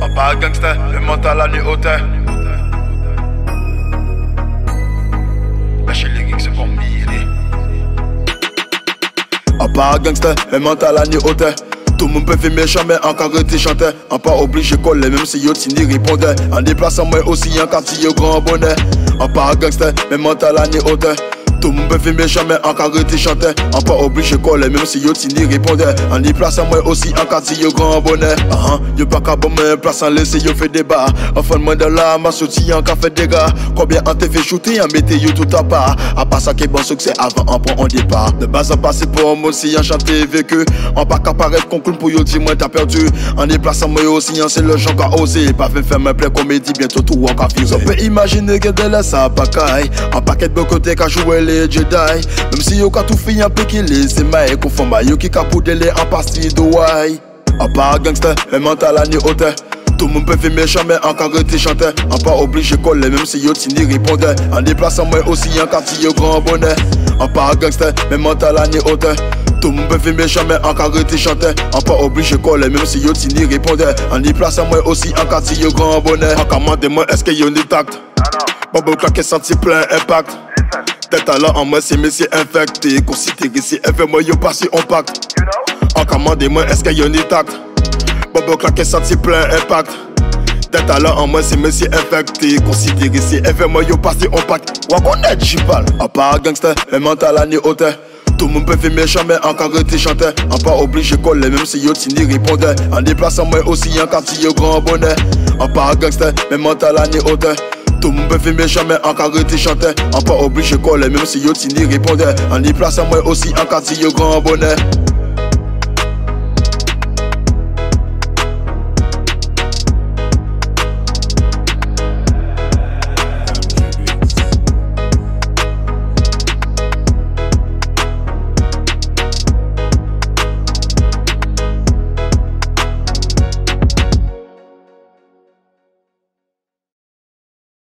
En pas gangster, le mental à hauteur. Lâchez les geeks, pour mirer. Pas gangster, le mental à hauteur. Tout le monde peut faire méchant, mais encore rester chanteur. En pas obligé coller, même si yo tini répondait. En déplaçant moi aussi, en quartier, grand bonheur. En pas gangster, mais mental à hauteur. Tout le monde peut faire méchant, mais encore rester chanteur. En pas obligé coller, même si yo tini répondait. En déplaçant moi aussi, en quartier, grand bonheur. Ah yo pas qu'à bon, mais place en laisser, yo fait débat. Enfin, moi de là, ma sortie, en fait dégâts. Combien on te fait shooter, en mettez yo tout à part. À part ça, qui est bon succès avant, on prend en départ. De base, en passé pour moi aussi, en chanter vécu. En pas qu'à paraître conclure pour yo dire, moi t'as perdu. En déplaçant moi aussi, c'est le genre qu'a osé. Pas fait faire ma plein comédie, bientôt tout en café. On peut imaginer que de là, ça pas caille. En paquet de côté, qu'a joué le Jedi. Mem si yo ka tou fi yon peki le semay Kon fama yo ki ka poude le apasi do way A pa gangster, men mental ane ote. Tou moun pe fi mechan men an ka rete chante. An pa oblige kole menm si yo ti ni riponde. An deplasan mwen osi yon ka ti yo gran bonne An pa gangster, men mental ane ote. Tou moun pe fi mechan men an ka rete chante. An pa oblige kole menm si yo ti ni riponde. An deplasan mwen osi yon ka ti yo gran bonne An ka mande mwen eske yo ni takt Babo klake santi plen impact. Tête à l'heure en moi, c'est monsieur infecté. Considéré si moi, yo passé en pacte. En commandez-moi, est-ce qu'il y a une tact? Bobo claqué senti plein impact. Tête à l'heure en moi, c'est monsieur infecté. Considéré si moi, yo passé en pacte. Wagon j'y parle. En pas gangster, le mental à ni hauteur. Tout le monde peut faire méchant, mais encore rester chanteur. En pas obligé coller, même si yo tini répondait. En déplaçant moi aussi, en quartier, grand bonheur. En pas gangster, mais mental à ni hauteur. Tou mbe filme jame an ka rete chante An pa oblige kole Mem si yo ti ni reponde An ni plase mwen osi an ka ti yo gran bonne